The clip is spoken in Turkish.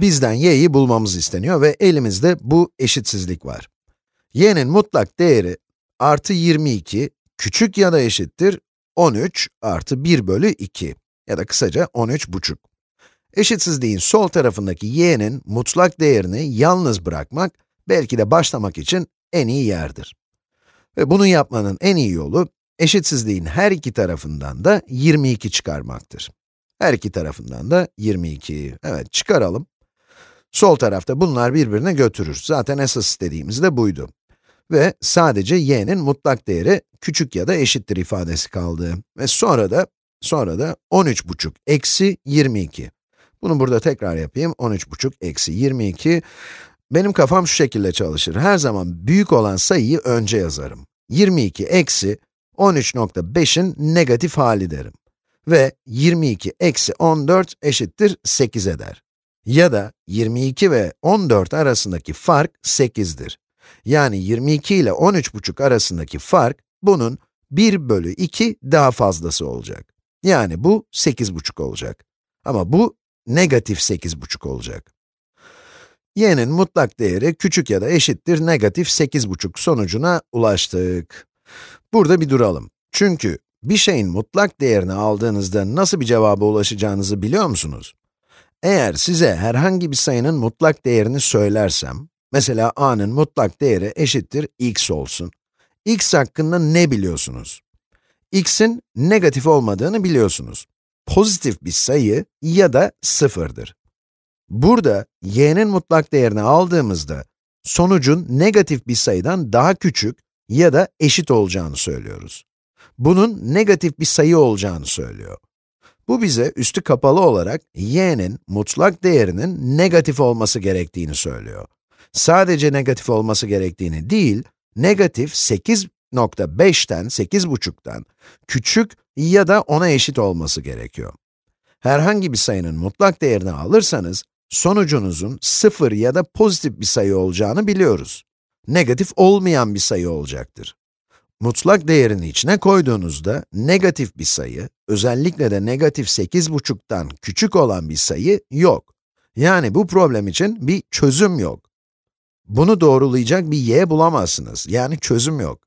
Bizden y'yi bulmamız isteniyor ve elimizde bu eşitsizlik var. y'nin mutlak değeri artı 22 küçük ya da eşittir 13 artı 1 bölü 2 ya da kısaca 13 buçuk. Eşitsizliğin sol tarafındaki y'nin mutlak değerini yalnız bırakmak, belki de başlamak için en iyi yerdir. Ve bunu yapmanın en iyi yolu, eşitsizliğin her iki tarafından da 22 çıkarmaktır. Her iki tarafından da 22. Evet, çıkaralım. Sol tarafta bunlar birbirine götürür. Zaten esas istediğimiz de buydu. Ve sadece y'nin mutlak değeri küçük ya da eşittir ifadesi kaldı. Ve sonra da, sonra da 13,5 eksi 22. Bunu burada tekrar yapayım. 13,5 eksi 22. Benim kafam şu şekilde çalışır. Her zaman büyük olan sayıyı önce yazarım. 22 eksi 13.5'in negatif hali derim. Ve 22 eksi 14 eşittir 8 eder. Ya da 22 ve 14 arasındaki fark 8'dir. Yani 22 ile 13,5 arasındaki fark, bunun 1 bölü 2 daha fazlası olacak. Yani bu 8,5 olacak. Ama bu negatif 8,5 olacak. y'nin mutlak değeri küçük ya da eşittir negatif 8,5 sonucuna ulaştık. Burada bir duralım. Çünkü bir şeyin mutlak değerini aldığınızda nasıl bir cevaba ulaşacağınızı biliyor musunuz? Eğer size herhangi bir sayının mutlak değerini söylersem, mesela a'nın mutlak değeri eşittir x olsun. x hakkında ne biliyorsunuz? x'in negatif olmadığını biliyorsunuz. Pozitif bir sayı ya da sıfırdır. Burada y'nin mutlak değerini aldığımızda, sonucun negatif bir sayıdan daha küçük ya da eşit olacağını söylüyoruz. Bunun negatif bir sayı olacağını söylüyor. Bu bize üstü kapalı olarak y'nin mutlak değerinin negatif olması gerektiğini söylüyor. Sadece negatif olması gerektiğini değil, negatif 8.5'ten, 8.5'tan küçük ya da ona eşit olması gerekiyor. Herhangi bir sayının mutlak değerini alırsanız, sonucunuzun 0 ya da pozitif bir sayı olacağını biliyoruz. Negatif olmayan bir sayı olacaktır. Mutlak değerini içine koyduğunuzda, negatif bir sayı, özellikle de negatif 8,5'tan küçük olan bir sayı yok. Yani bu problem için bir çözüm yok. Bunu doğrulayacak bir y bulamazsınız, yani çözüm yok.